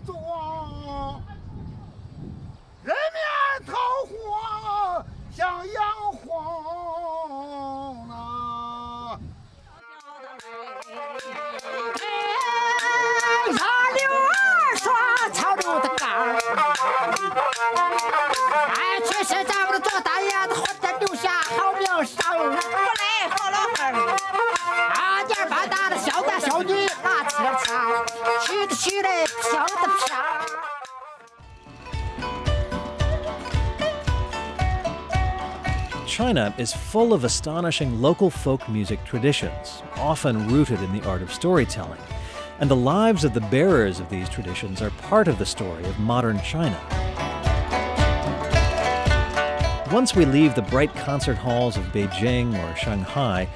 埋葬，人面桃花像杨黄呐、杨柳儿耍草榴的。杆儿，哎，去世咱们的 China is full of astonishing local folk music traditions, often rooted in the art of storytelling. And the lives of the bearers of these traditions are part of the story of modern China. Once we leave the bright concert halls of Beijing or Shanghai,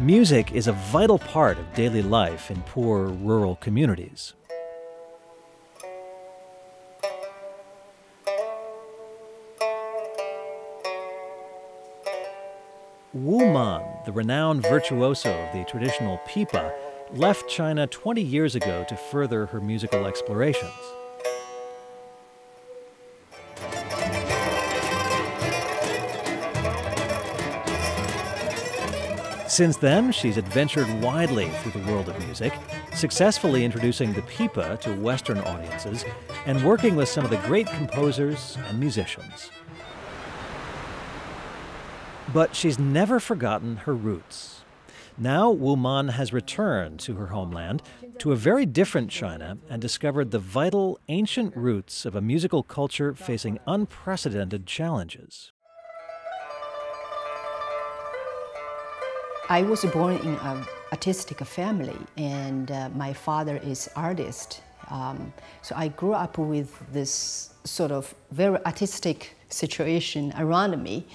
music is a vital part of daily life in poor rural communities. Wu Man, the renowned virtuoso of the traditional pipa, left China 20 years ago to further her musical explorations. Since then, she's adventured widely through the world of music, successfully introducing the pipa to Western audiences and working with some of the great composers and musicians. But she's never forgotten her roots. Now, Wu Man has returned to her homeland, to a very different China, and discovered the vital, ancient roots of a musical culture facing unprecedented challenges. I was born in an artistic family, and uh, my father is artist. Um, so I grew up with this sort of very artistic situation around me,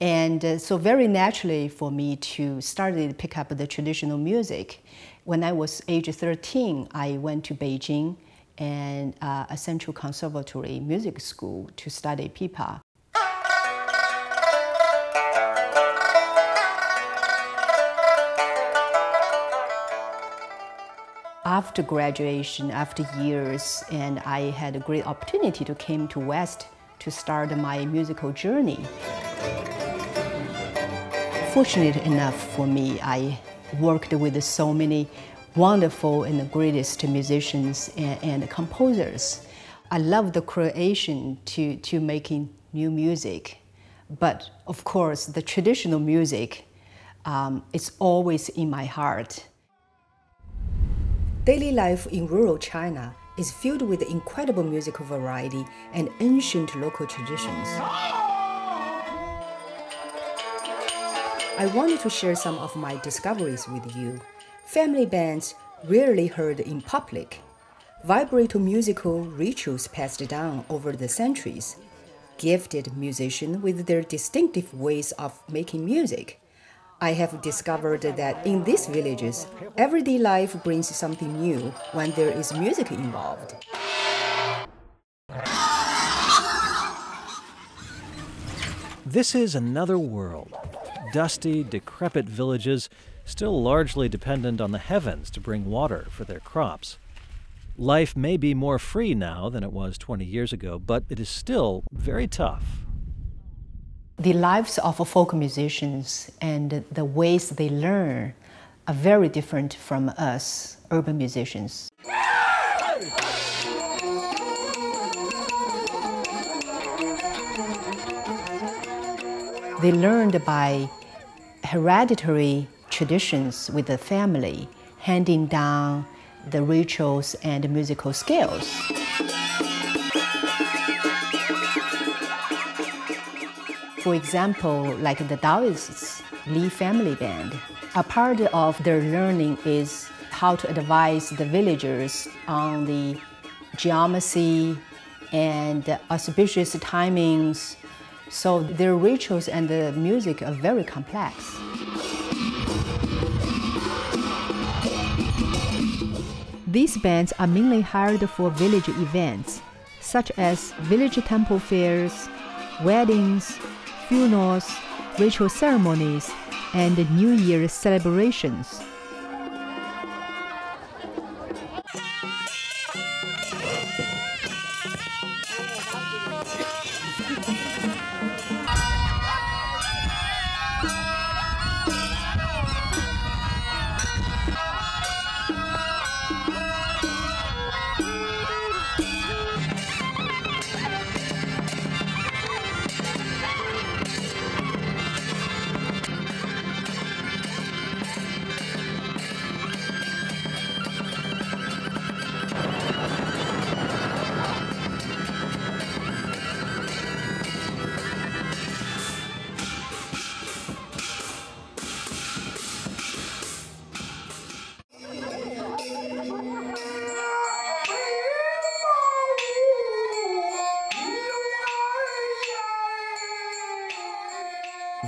and uh, so very naturally for me to start to pick up the traditional music. When I was age 13, I went to Beijing and uh, a Central Conservatory music school to study pipa. after graduation, after years, and I had a great opportunity to came to West to start my musical journey. Fortunate enough for me, I worked with so many wonderful and the greatest musicians and, and composers. I love the creation to, to making new music, but of course, the traditional music um, is always in my heart. Daily life in rural China is filled with incredible musical variety and ancient local traditions. I wanted to share some of my discoveries with you. Family bands rarely heard in public. Vibrato musical rituals passed down over the centuries. Gifted musicians with their distinctive ways of making music. I have discovered that in these villages, everyday life brings something new when there is music involved. This is another world. Dusty, decrepit villages, still largely dependent on the heavens to bring water for their crops. Life may be more free now than it was 20 years ago, but it is still very tough. The lives of folk musicians and the ways they learn are very different from us urban musicians. They learned by hereditary traditions with the family, handing down the rituals and musical skills. For example, like the Taoists, Li Family Band. A part of their learning is how to advise the villagers on the geometry and auspicious timings. So their rituals and the music are very complex. These bands are mainly hired for village events, such as village temple fairs, weddings, funerals, ritual ceremonies, and New Year celebrations.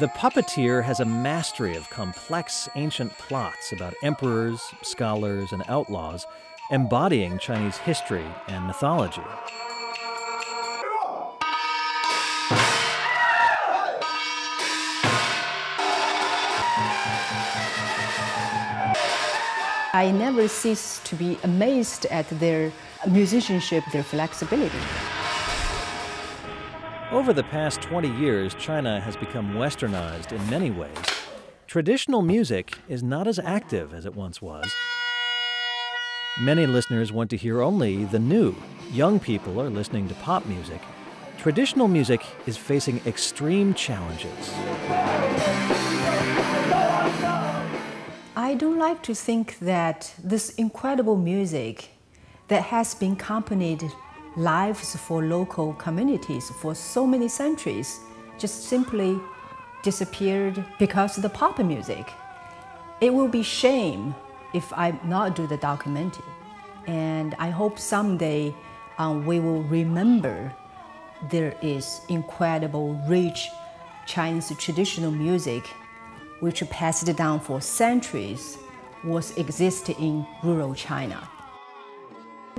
The puppeteer has a mastery of complex ancient plots about emperors, scholars, and outlaws, embodying Chinese history and mythology. I never cease to be amazed at their musicianship, their flexibility. Over the past 20 years, China has become westernized in many ways. Traditional music is not as active as it once was. Many listeners want to hear only the new. Young people are listening to pop music. Traditional music is facing extreme challenges. I don't like to think that this incredible music that has been accompanied lives for local communities for so many centuries just simply disappeared because of the pop music. It will be shame if I not do the documentary. And I hope someday um, we will remember there is incredible, rich Chinese traditional music which passed down for centuries was existed in rural China.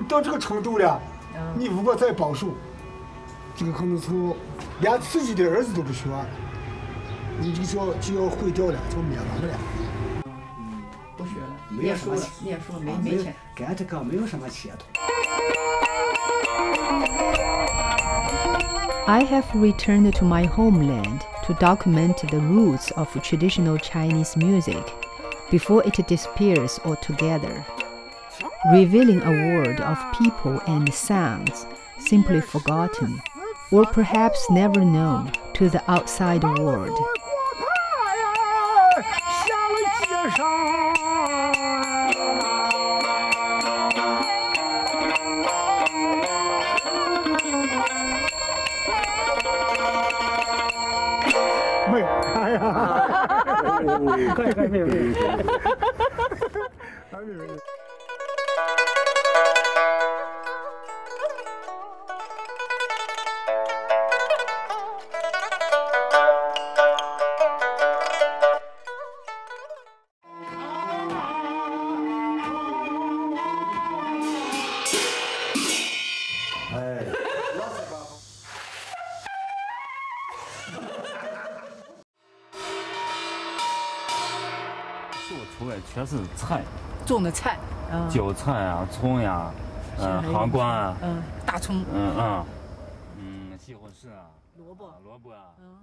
到这个程度了， 你如果再保守，这个可能从连自己的儿子都不学，你这个就要就要毁掉了，就灭亡了。嗯不学了，没有什么念书了，没没有没钱。干这个没有什么前途。I have returned to my homeland to document the roots of traditional Chinese music before it disappears altogether, revealing a world of people and sounds simply forgotten or perhaps never known to the outside world. 做出来全是菜。种的菜韭菜啊葱呀嗯黄瓜啊。嗯大葱。嗯嗯。西红柿啊。萝卜。萝卜啊。嗯。